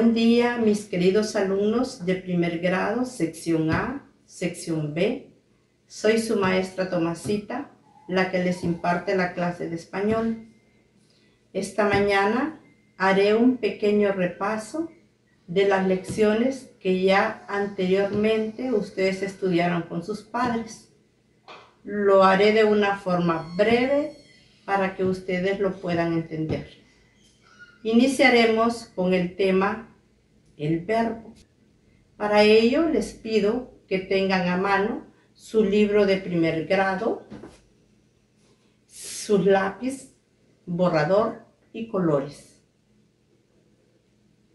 Buen día, mis queridos alumnos de primer grado, sección A, sección B. Soy su maestra Tomasita, la que les imparte la clase de español. Esta mañana haré un pequeño repaso de las lecciones que ya anteriormente ustedes estudiaron con sus padres. Lo haré de una forma breve para que ustedes lo puedan entender. Iniciaremos con el tema el verbo. Para ello les pido que tengan a mano su libro de primer grado, su lápiz, borrador y colores.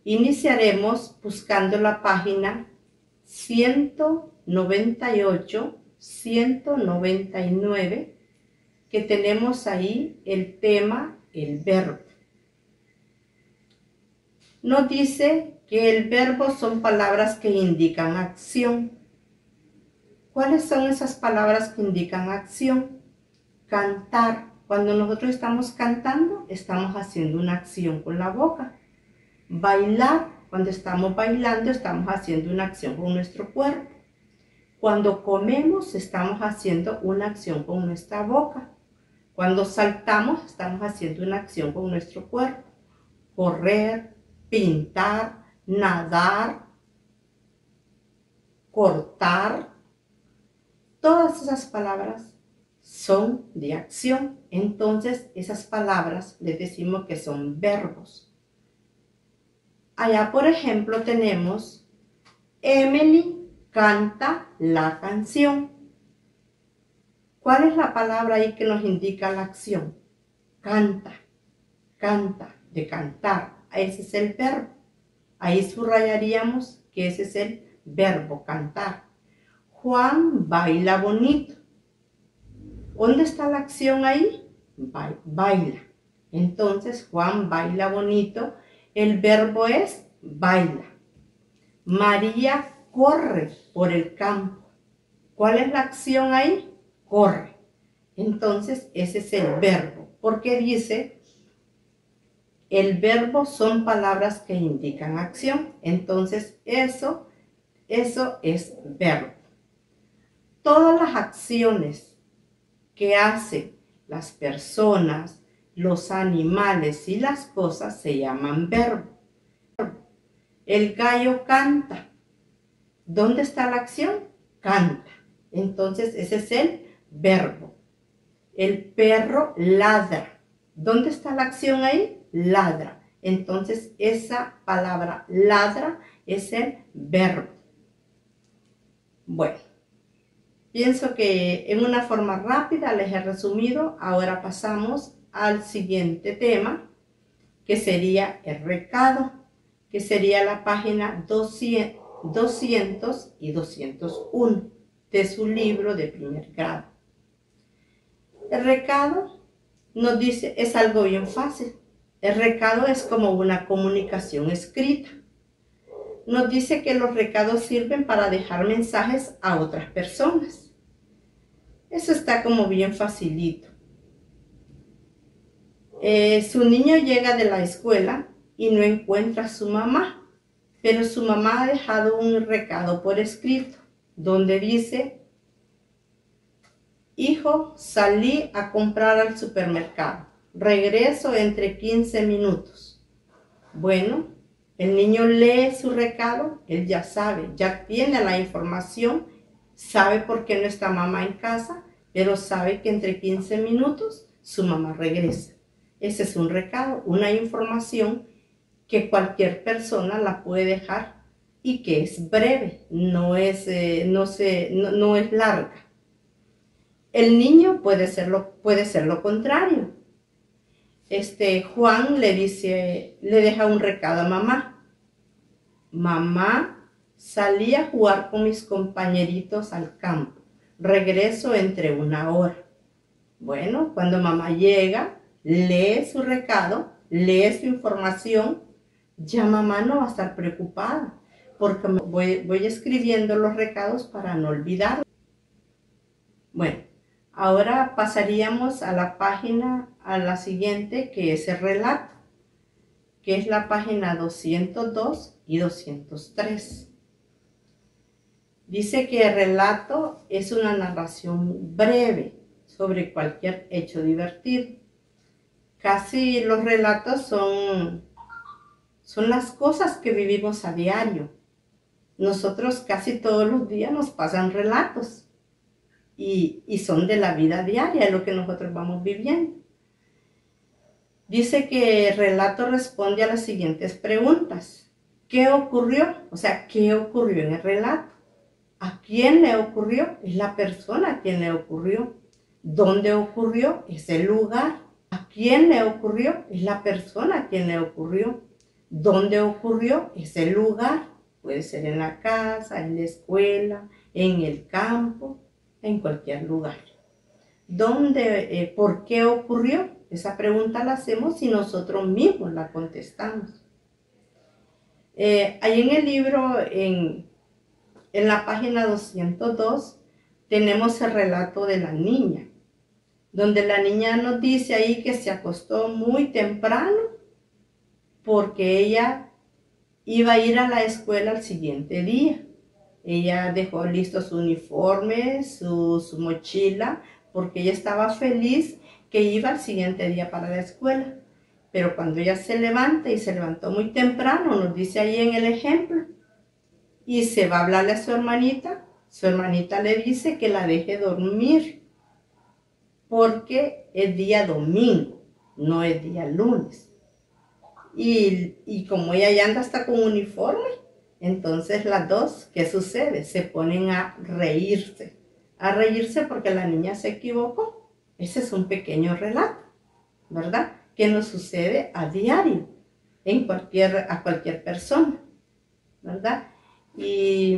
Iniciaremos buscando la página 198, 199, que tenemos ahí el tema, el verbo. Nos dice que el verbo son palabras que indican acción. ¿Cuáles son esas palabras que indican acción? Cantar. Cuando nosotros estamos cantando, estamos haciendo una acción con la boca. Bailar. Cuando estamos bailando, estamos haciendo una acción con nuestro cuerpo. Cuando comemos, estamos haciendo una acción con nuestra boca. Cuando saltamos, estamos haciendo una acción con nuestro cuerpo. Correr, pintar, nadar, cortar. Todas esas palabras son de acción. Entonces, esas palabras les decimos que son verbos. Allá, por ejemplo, tenemos Emily canta la canción. ¿Cuál es la palabra ahí que nos indica la acción? Canta, canta, de cantar ese es el verbo. Ahí subrayaríamos que ese es el verbo cantar. Juan baila bonito. ¿Dónde está la acción ahí? Baila. Entonces, Juan baila bonito. El verbo es baila. María corre por el campo. ¿Cuál es la acción ahí? Corre. Entonces, ese es el verbo. Porque dice el verbo son palabras que indican acción. Entonces, eso, eso es verbo. Todas las acciones que hacen las personas, los animales y las cosas se llaman verbo. El gallo canta. ¿Dónde está la acción? Canta. Entonces, ese es el verbo. El perro ladra. ¿Dónde está la acción ahí? Ladra. Entonces esa palabra ladra es el verbo. Bueno, pienso que en una forma rápida les he resumido. Ahora pasamos al siguiente tema, que sería el recado, que sería la página 200 y 201 de su libro de primer grado. El recado nos dice, es algo bien fácil. El recado es como una comunicación escrita. Nos dice que los recados sirven para dejar mensajes a otras personas. Eso está como bien facilito. Eh, su niño llega de la escuela y no encuentra a su mamá, pero su mamá ha dejado un recado por escrito donde dice, hijo, salí a comprar al supermercado regreso entre 15 minutos. Bueno, el niño lee su recado, él ya sabe, ya tiene la información, sabe por qué no está mamá en casa, pero sabe que entre 15 minutos su mamá regresa. Ese es un recado, una información que cualquier persona la puede dejar y que es breve, no es, eh, no, no, es larga. El niño puede ser, puede ser lo contrario este, Juan le dice, le deja un recado a mamá. Mamá, salí a jugar con mis compañeritos al campo. Regreso entre una hora. Bueno, cuando mamá llega, lee su recado, lee su información, ya mamá no va a estar preocupada porque voy, voy escribiendo los recados para no olvidar. Bueno, Ahora pasaríamos a la página, a la siguiente, que es el relato, que es la página 202 y 203. Dice que el relato es una narración breve sobre cualquier hecho divertido. Casi los relatos son, son las cosas que vivimos a diario. Nosotros casi todos los días nos pasan relatos y, son de la vida diaria, lo que nosotros vamos viviendo. Dice que el relato responde a las siguientes preguntas. ¿Qué ocurrió? O sea, ¿qué ocurrió en el relato? ¿A quién le ocurrió? Es la persona a quien le ocurrió. ¿Dónde ocurrió? Es el lugar. ¿A quién le ocurrió? Es la persona a quien le ocurrió. ¿Dónde ocurrió? Es el lugar. Puede ser en la casa, en la escuela, en el campo, en cualquier lugar. ¿Dónde, eh, por qué ocurrió? Esa pregunta la hacemos si nosotros mismos la contestamos. Eh, ahí en el libro, en en la página 202 tenemos el relato de la niña, donde la niña nos dice ahí que se acostó muy temprano porque ella iba a ir a la escuela al siguiente día. Ella dejó listo su uniforme, su, su mochila, porque ella estaba feliz que iba al siguiente día para la escuela. Pero cuando ella se levanta y se levantó muy temprano, nos dice ahí en el ejemplo, y se va a hablarle a su hermanita. Su hermanita le dice que la deje dormir porque es día domingo, no es día lunes. Y, como ella ya anda hasta con uniforme, entonces las dos, ¿qué sucede? Se ponen a reírse. A reírse porque la niña se equivocó. Ese es un pequeño relato, ¿verdad? Que nos sucede a diario en cualquier, a cualquier persona, ¿verdad? Y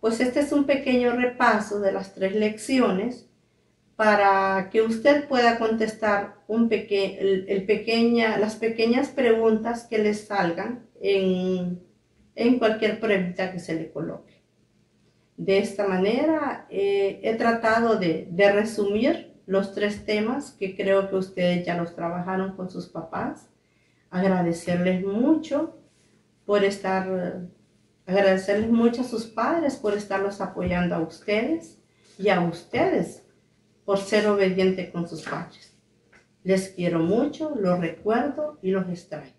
pues este es un pequeño repaso de las tres lecciones para que usted pueda contestar un el, pequeña, las pequeñas preguntas que le salgan en, cualquier pregunta que se le coloque. De esta manera eh, he tratado de, de resumir los tres temas que creo que ustedes ya los trabajaron con sus papás. Agradecerles mucho por estar Agradecerles mucho a sus padres por estarlos apoyando a ustedes y a ustedes por ser obediente con sus padres. Les quiero mucho, los recuerdo y los extraño.